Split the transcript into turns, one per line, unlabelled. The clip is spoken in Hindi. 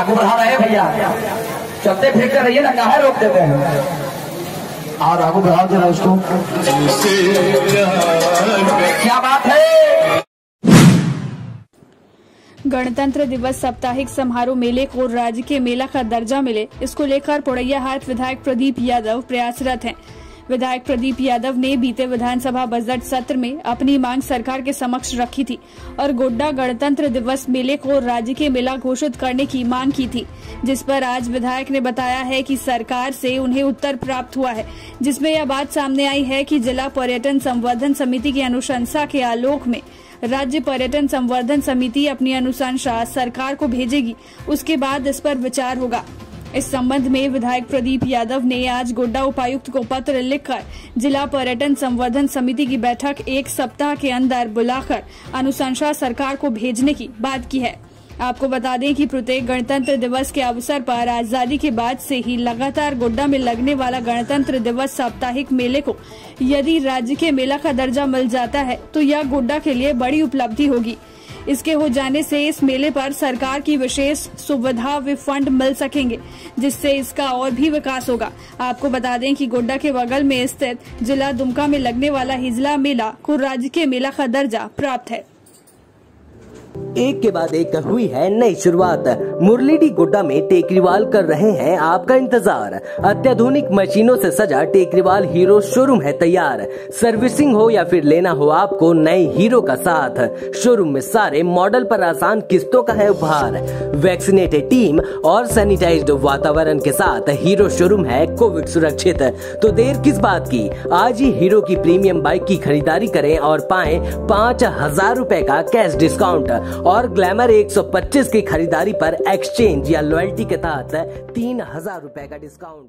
आगे बढ़ा रहे भैया। चलते फिरते रहिए ना काहे रोक देते हैं। और आगे बढ़ाओ जरा उसको। क्या बात है?
गणतंत्र दिवस साप्ताहिक समारोह मेले को राज्य के मेला का दर्जा मिले। इसको लेकर पोड़ैया हाट विधायक प्रदीप यादव प्रयासरत हैं। विधायक प्रदीप यादव ने बीते विधानसभा बजट सत्र में अपनी मांग सरकार के समक्ष रखी थी और गोड्डा गणतंत्र दिवस मेले को राज्य के मेला घोषित करने की मांग की थी, जिस पर आज विधायक ने बताया है कि सरकार से उन्हें उत्तर प्राप्त हुआ है, जिसमें यह बात सामने आई है कि जिला पर्यटन संवर्धन समिति की अनुशंसा के आलोक में राज्य पर्यटन संवर्धन समिति अपनी अनुशंसा सरकार को भेजेगी, उसके बाद इस पर विचार होगा। इस संबंध में विधायक प्रदीप यादव ने आज गोड्डा उपायुक्त को पत्र लिखकर जिला पर्यटन संवर्धन समिति की बैठक एक सप्ताह के अंदर बुलाकर अनुशंसा सरकार को भेजने की बात की है। आपको बता दें कि प्रत्येक गणतंत्र दिवस के अवसर पर आज़ादी के बाद से ही लगातार गोड्डा में लगने वाला गणतंत्र दिवस साप्ताहिक मेले को यदि राज्य के मेला का दर्जा मिल जाता है तो यह गोड्डा के लिए बड़ी उपलब्धि होगी। इसके हो जाने से इस मेले पर सरकार की विशेष सुविधा व फंड मिल सकेंगे, जिससे इसका और भी विकास होगा। आपको बता दें कि गोड्डा के बगल में स्थित जिला दुमका में लगने वाला हिजला मेला को राज्य के मेला का दर्जा प्राप्त है।
एक के बाद एक हुई है नई शुरुआत। मुरलीडी गुड्डा में टेकरीवाल कर रहे हैं आपका इंतज़ार। अत्याधुनिक मशीनों से सजा टेकरीवाल हीरो शोरूम है तैयार। सर्विसिंग हो या फिर लेना हो आपको नए हीरो का साथ। शोरूम में सारे मॉडल पर आसान किस्तों का है उपहार। वैक्सीनेटेड टीम और सैनिटाइज्ड वातावरण के साथ हीरो शोरूम है कोविड सुरक्षित। तो देर किस बात की? आज ही हीरो की प्रीमियम बाइक की खरीदारी करें और पाए पाँच हज़ार रूपए का कैश डिस्काउंट। और ग्लैमर 125 की खरीदारी पर एक्सचेंज या लॉयल्टी के तहत तीन हज़ार रुपए का डिस्काउंट